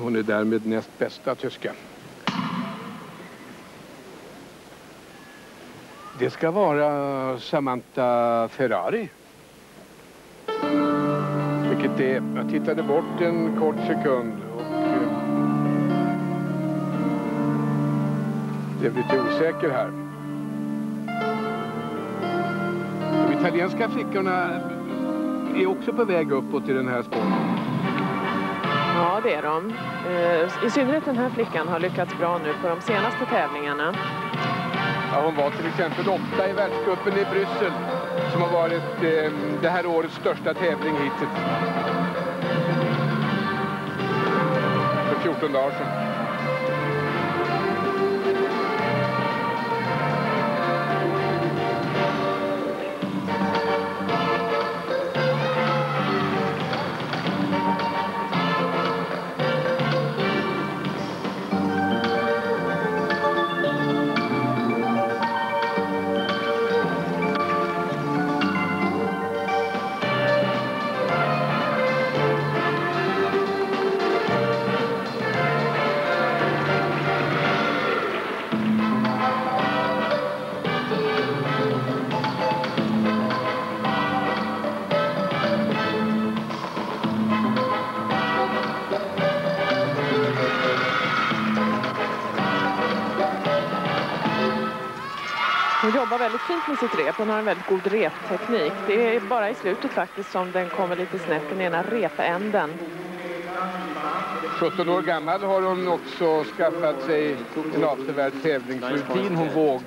Hon är därmed näst bästa tyska. Det ska vara Samantha Ferrari. Vilket det är. Jag tittade bort en kort sekund och eh, blev lite osäker här. De italienska flickorna är också på väg uppåt i den här sporten. Ja, det är de. Eh, I synnerhet den här flickan har lyckats bra nu på de senaste tävlingarna. Ja, hon var till exempel åtta i världscupen i Bryssel som har varit eh, det här årets största tävling hittills. För 14 dagar sedan. Hon jobbar väldigt fint med sitt rep. Hon har en väldigt god repteknik. Det är bara i slutet faktiskt som den kommer lite snett, den ena repänden. 17 år gammal har hon också skaffat sig en avsevärd tävlingsrutin. Hon vågar